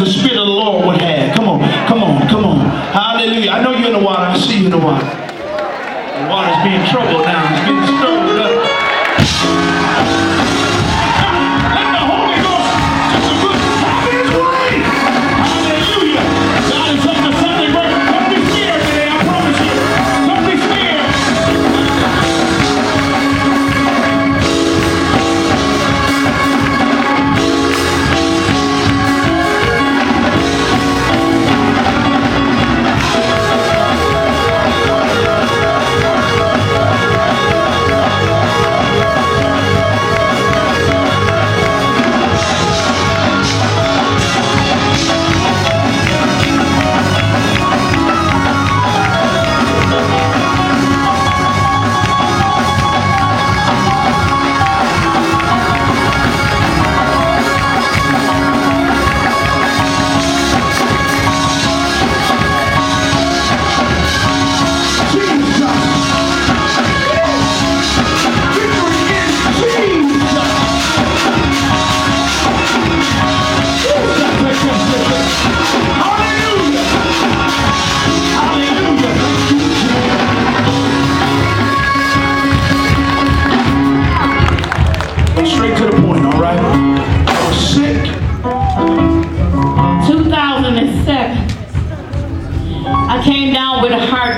the Spirit of the Lord would have. Come on, come on, come on. Hallelujah. I know you're in the water. I see you in the water. The water's being troubled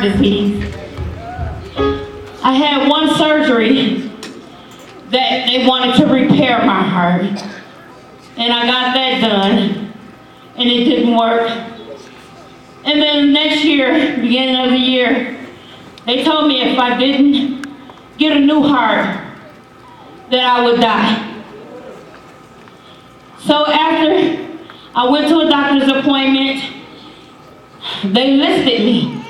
disease. I had one surgery that they wanted to repair my heart. And I got that done, and it didn't work. And then next year, beginning of the year, they told me if I didn't get a new heart, that I would die. So after I went to a doctor's appointment, they listed me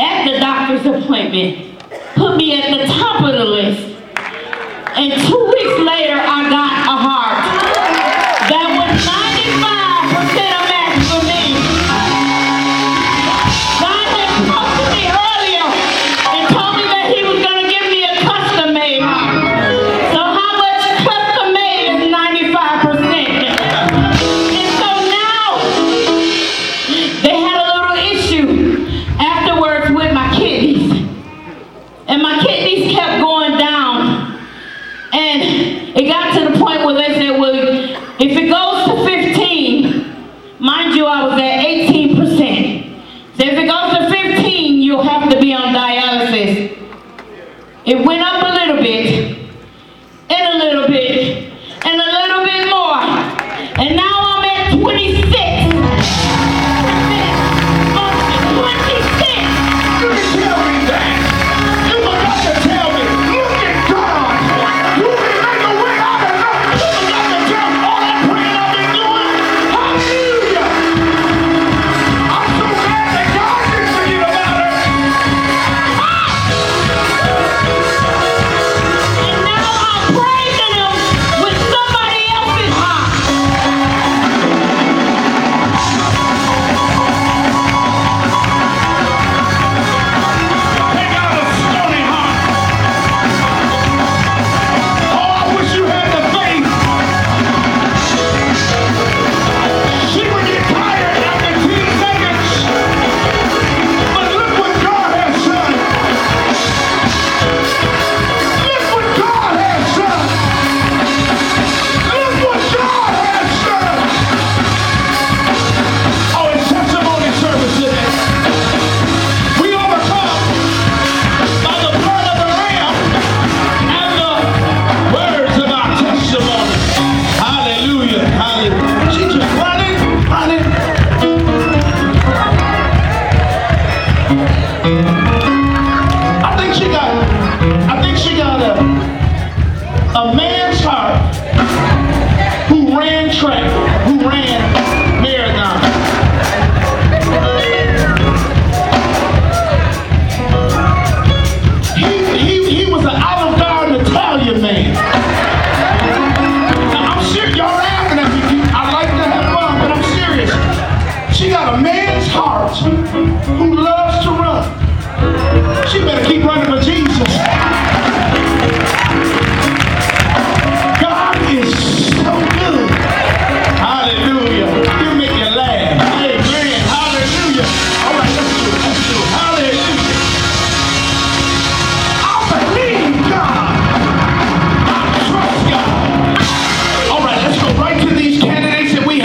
at the doctor's appointment, put me at the top of the list. And two weeks later, I got charge